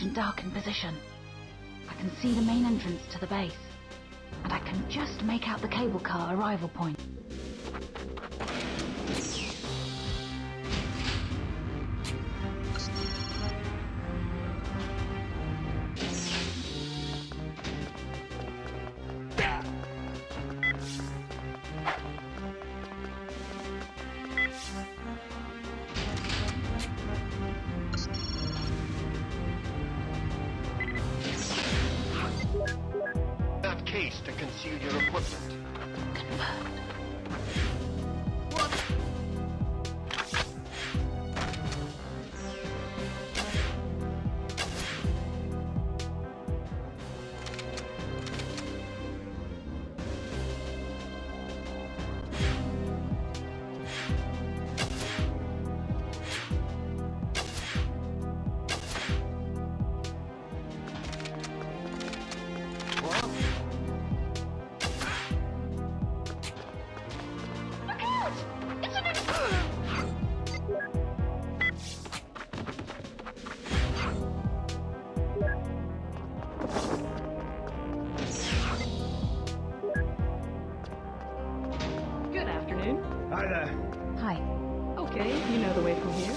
crouched in darkened position. I can see the main entrance to the base, and I can just make out the cable car arrival point. To conceal your equipment. Confirmed. Hi there. Hi. Okay, you know the way from here.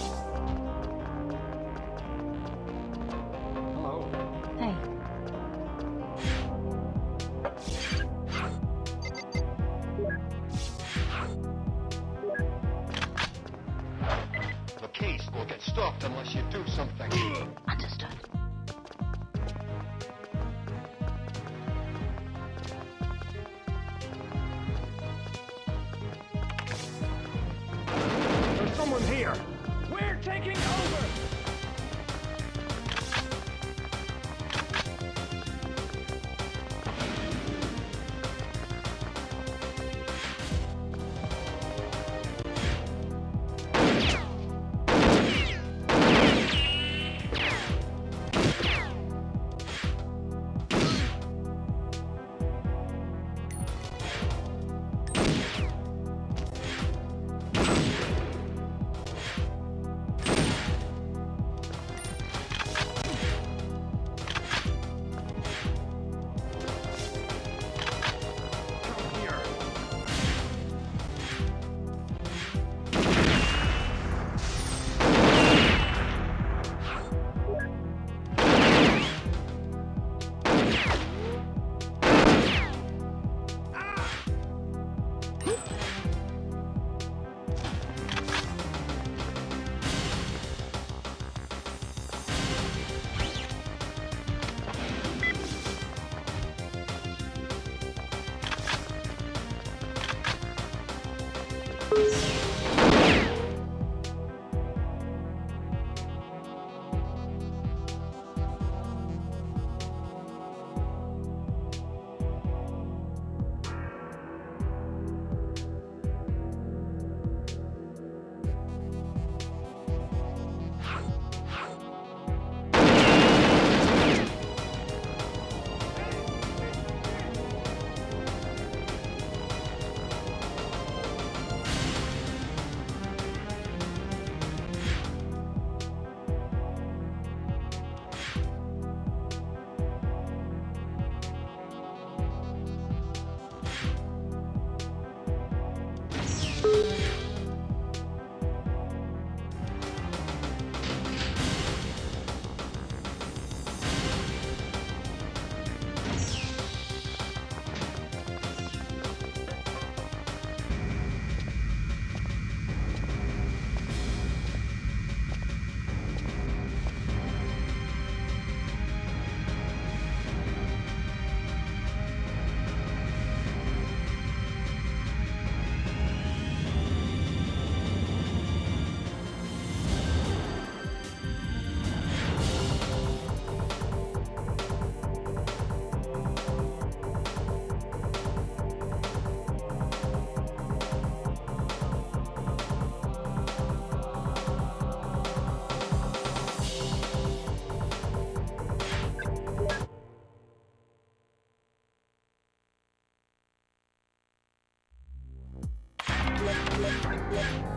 Hello. Hey. The case will get stopped unless you do something. Understood. There's here. Here. Come